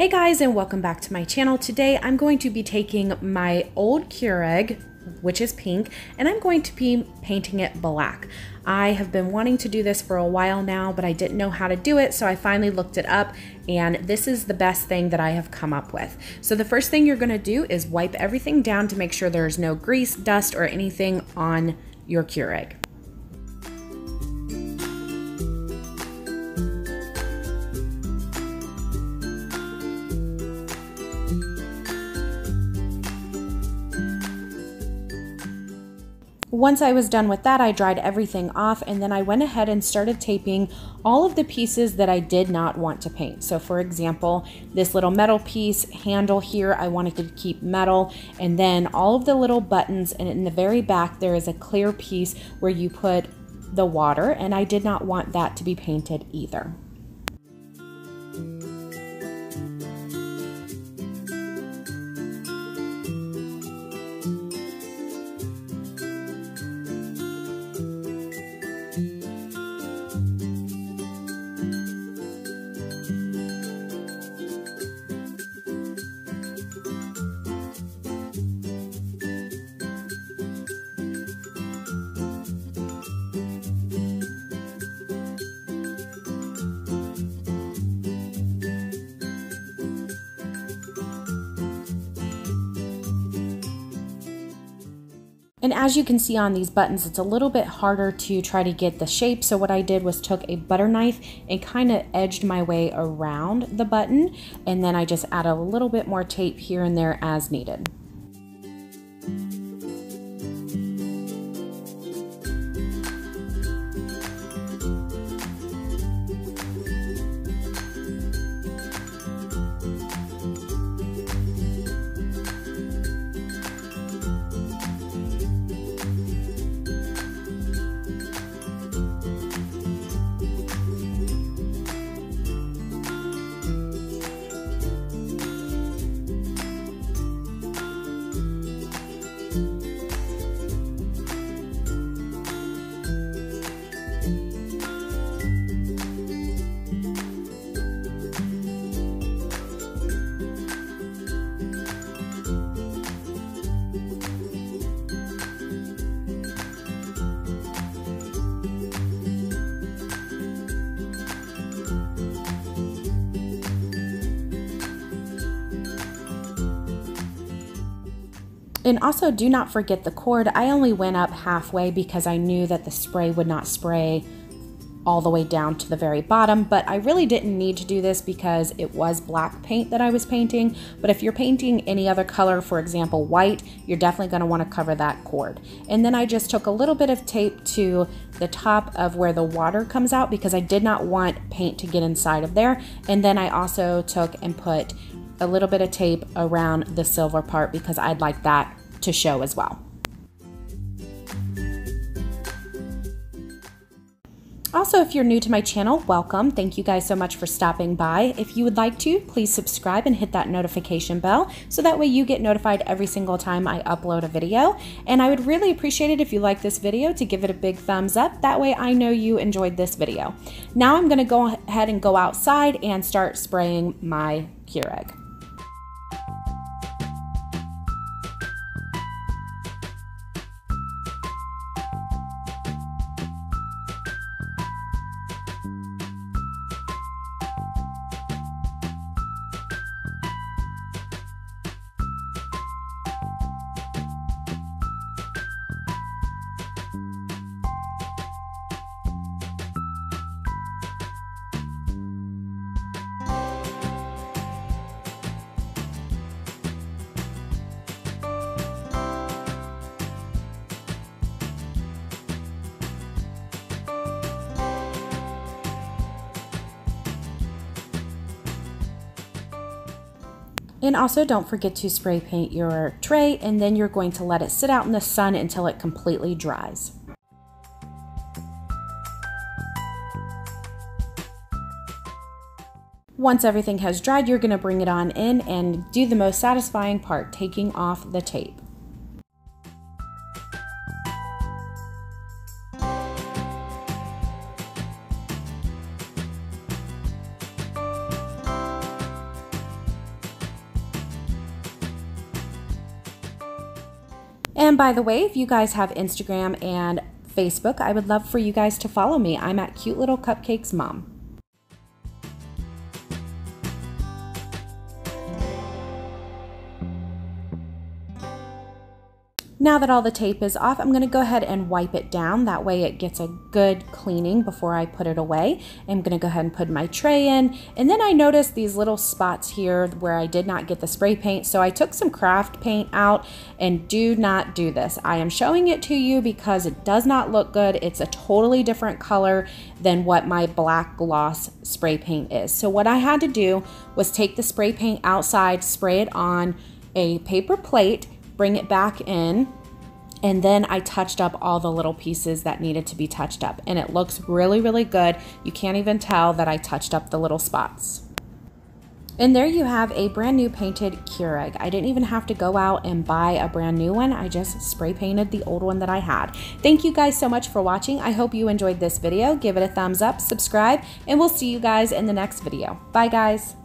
Hey guys and welcome back to my channel. Today I'm going to be taking my old Keurig, which is pink, and I'm going to be painting it black. I have been wanting to do this for a while now, but I didn't know how to do it, so I finally looked it up, and this is the best thing that I have come up with. So the first thing you're gonna do is wipe everything down to make sure there's no grease, dust, or anything on your Keurig. Once I was done with that, I dried everything off and then I went ahead and started taping all of the pieces that I did not want to paint. So for example, this little metal piece handle here, I wanted to keep metal and then all of the little buttons and in the very back, there is a clear piece where you put the water and I did not want that to be painted either. And as you can see on these buttons, it's a little bit harder to try to get the shape. So what I did was took a butter knife and kind of edged my way around the button. And then I just add a little bit more tape here and there as needed. And also do not forget the cord. I only went up halfway because I knew that the spray would not spray all the way down to the very bottom, but I really didn't need to do this because it was black paint that I was painting. But if you're painting any other color, for example, white, you're definitely gonna wanna cover that cord. And then I just took a little bit of tape to the top of where the water comes out because I did not want paint to get inside of there. And then I also took and put a little bit of tape around the silver part because I'd like that to show as well. Also, if you're new to my channel, welcome. Thank you guys so much for stopping by. If you would like to, please subscribe and hit that notification bell so that way you get notified every single time I upload a video. And I would really appreciate it if you like this video to give it a big thumbs up. That way I know you enjoyed this video. Now I'm gonna go ahead and go outside and start spraying my Keurig. And also don't forget to spray paint your tray and then you're going to let it sit out in the sun until it completely dries. Once everything has dried, you're going to bring it on in and do the most satisfying part, taking off the tape. And by the way, if you guys have Instagram and Facebook, I would love for you guys to follow me. I'm at Cute Little Cupcakes Mom. Now that all the tape is off, I'm going to go ahead and wipe it down. That way it gets a good cleaning before I put it away. I'm going to go ahead and put my tray in. And then I noticed these little spots here where I did not get the spray paint. So I took some craft paint out and do not do this. I am showing it to you because it does not look good. It's a totally different color than what my black gloss spray paint is. So what I had to do was take the spray paint outside, spray it on a paper plate, bring it back in, and then I touched up all the little pieces that needed to be touched up. And it looks really, really good. You can't even tell that I touched up the little spots. And there you have a brand new painted Keurig. I didn't even have to go out and buy a brand new one. I just spray painted the old one that I had. Thank you guys so much for watching. I hope you enjoyed this video. Give it a thumbs up, subscribe, and we'll see you guys in the next video. Bye guys.